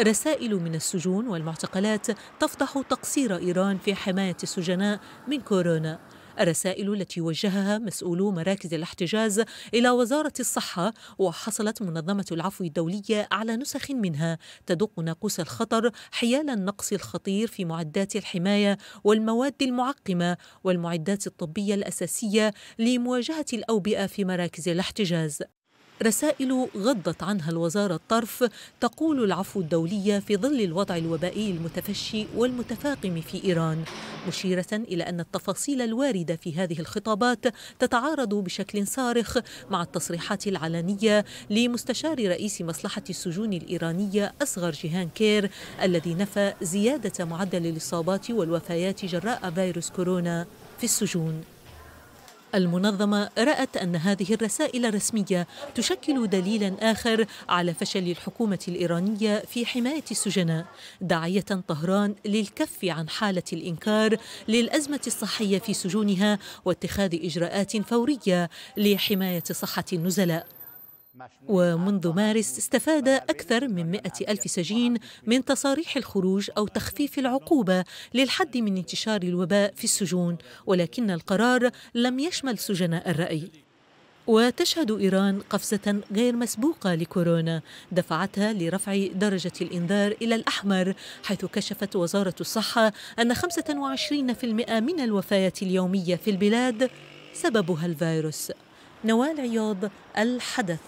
رسائل من السجون والمعتقلات تفضح تقصير إيران في حماية السجناء من كورونا. الرسائل التي وجهها مسؤولو مراكز الاحتجاز إلى وزارة الصحة وحصلت منظمة العفو الدولية على نسخ منها تدق ناقوس الخطر حيال النقص الخطير في معدات الحماية والمواد المعقمة والمعدات الطبية الأساسية لمواجهة الأوبئة في مراكز الاحتجاز. رسائل غضت عنها الوزارة الطرف تقول العفو الدولية في ظل الوضع الوبائي المتفشي والمتفاقم في إيران مشيرة إلى أن التفاصيل الواردة في هذه الخطابات تتعارض بشكل صارخ مع التصريحات العلنية لمستشار رئيس مصلحة السجون الإيرانية أصغر جيهان كير الذي نفى زيادة معدل الإصابات والوفيات جراء فيروس كورونا في السجون. المنظمة رأت أن هذه الرسائل الرسمية تشكل دليلا آخر على فشل الحكومة الإيرانية في حماية السجناء داعية طهران للكف عن حالة الإنكار للأزمة الصحية في سجونها واتخاذ إجراءات فورية لحماية صحة النزلاء. ومنذ مارس استفاد أكثر من مئة ألف سجين من تصاريح الخروج أو تخفيف العقوبة للحد من انتشار الوباء في السجون ولكن القرار لم يشمل سجناء الرأي. وتشهد إيران قفزة غير مسبوقة لكورونا دفعتها لرفع درجة الإنذار إلى الأحمر حيث كشفت وزارة الصحة أن 25% من الوفيات اليومية في البلاد سببها الفيروس. نوال عياض الحدث.